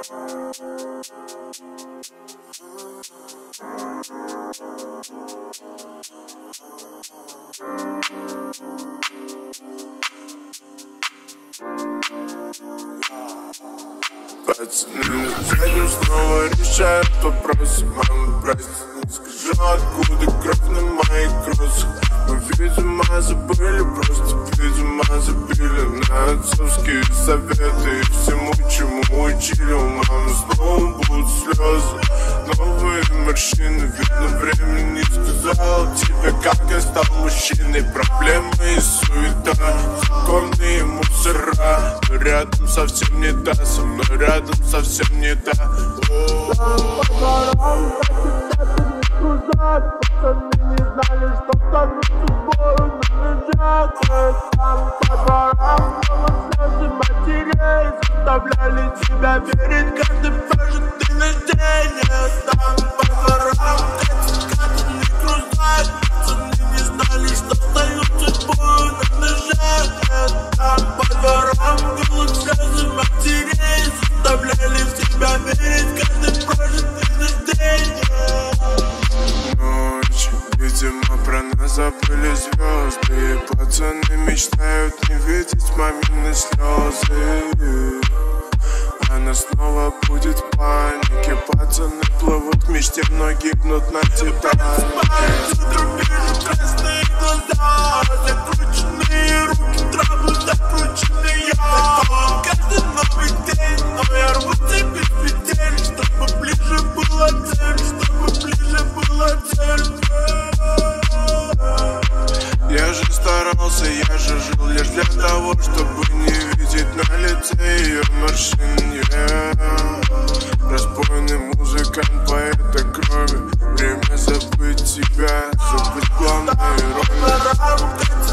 Задним снова решают вопрос Мама, прости, не скажу, откуда кровь на моих кроссах Мы, видимо, забыли, просто, видимо, забили. На отцовские советы мужчиной, проблемы и суета Законные мусора, но рядом совсем не та Со мной рядом совсем не та Пацаны не знали, что станут судьбою на ножах Там по дворам слезы матерей Заставляли тебя верить мечтают не видеть мамины слезы. Она снова будет в панике. Пацаны плывут в мечте, но гибнут на титанике волосы. Я же жил лишь для того, чтобы не видеть на лице ее морщин. Распойный музыкант, поэта крови Время забыть тебя, забыть главное роли.